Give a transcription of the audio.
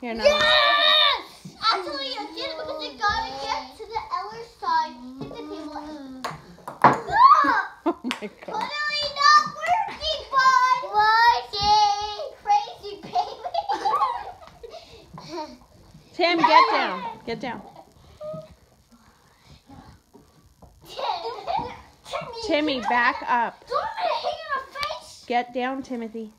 Here, no. Yes! Actually, I did because I gotta get to the other side. Hit the table. and- Ah! Oh my god. Totally not working, bud. Working. Crazy baby. Tim, get down. Get down. Timmy, back up. Don't hit in the face. Get down, Timothy.